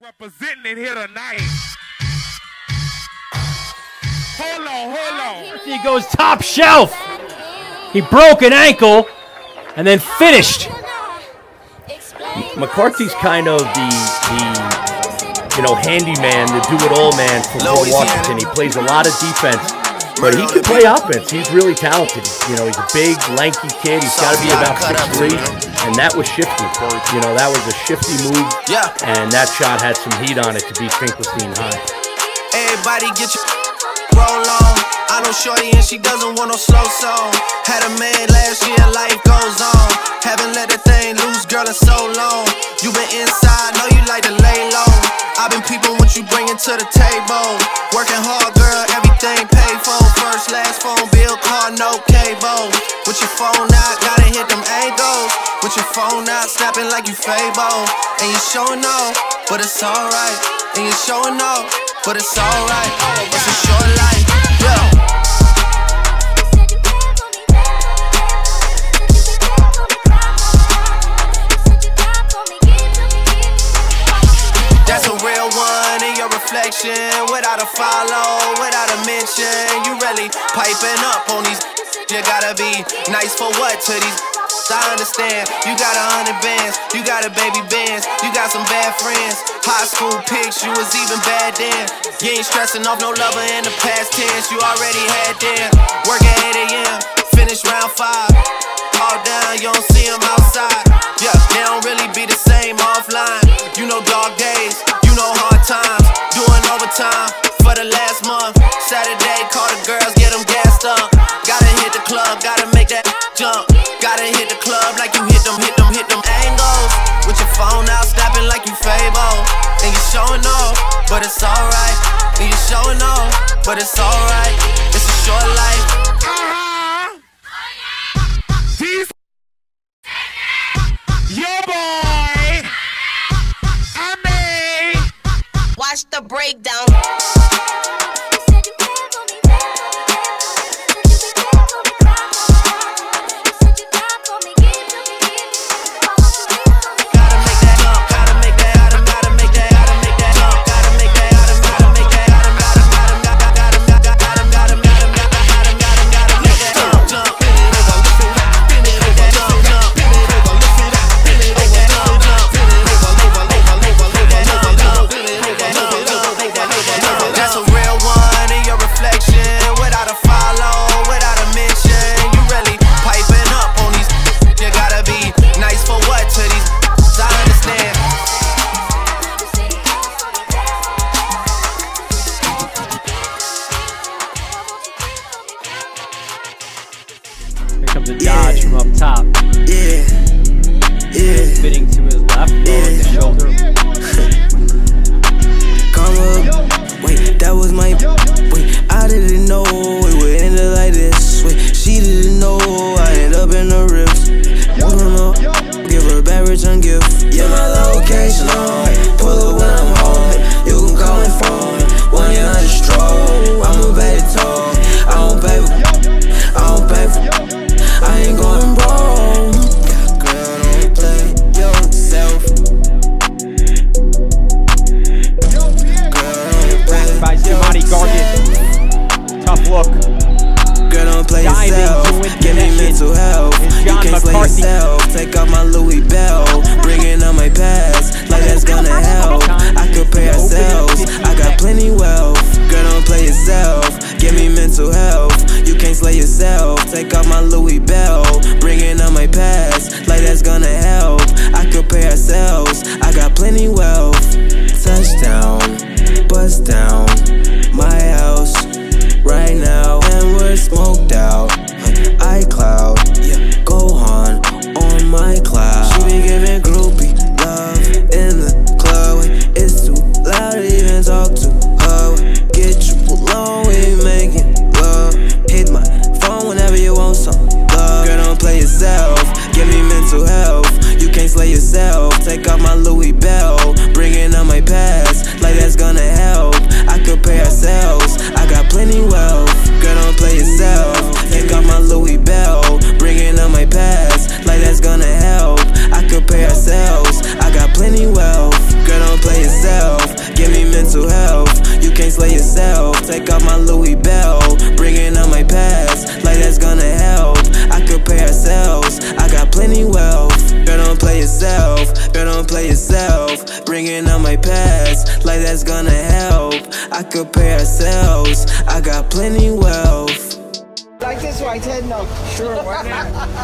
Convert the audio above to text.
Representing it here tonight. Hold on, hold on. He goes top shelf. He broke an ankle and then finished. McCarthy's kind of the the you know handyman, the do-it-all man for Will Washington. He plays a lot of defense, but he can play offense. He's really talented. You know, he's a big, lanky kid. He's got to be about six three, and that was shifty. You know, that was a shifty move. Yeah. And that shot had some heat on it to beat Finkelstein high. Everybody get your roll on. I know Shorty and she doesn't want no slow song. Had a man last year, life goes on. Haven't let that thing loose, girl, in so long. You been inside, know you like to lay low. I've been peeping what you bringing to the table. Working hard, girl, everything paid for. First, last phone car, no cable. With your phone out, gotta hit them angles. With your phone out, snapping like you Fable. And you showing off, but it's alright. And you showing off, but it's alright. It's a short life, yeah. Without a follow, without a mention. You really piping up on these. You gotta be nice for what to these. I understand. You got a hundred bands, you got a baby bands, you got some bad friends. High school pics, you was even bad then. You ain't stressing off no lover in the past tense. You already had them. Work at 8 a.m., finish round five. All down, you don't see them outside. Yeah, they don't really be the same offline. You know dog days, know hard times. Doing overtime for the last month. Saturday, call the girls, get them gassed up. Gotta hit the club, gotta make that jump. Gotta hit the club like you hit them, hit them, hit them angles. With your phone out, snapping like you Fable. And you showing off, but it's alright. And you showing off, but it's alright. It's a short life. The breakdown. Top. Yeah, yeah. Fitting to his left, the shoulder. Look. Girl, don't play Diving yourself. Give me mental health. You can't play yourself. Take off my Louis Bell. Bringing on my past. Like that's gonna help. I compare ourselves. I got plenty wealth. Girl, don't play yourself. Give me mental health. You can't slay yourself. Take off my Louis Bell. Bringing on my past. Like that's gonna help. I compare ourselves. I got plenty wealth. I could pay ourselves, I got plenty wealth. Like this right head no. Sure, why not?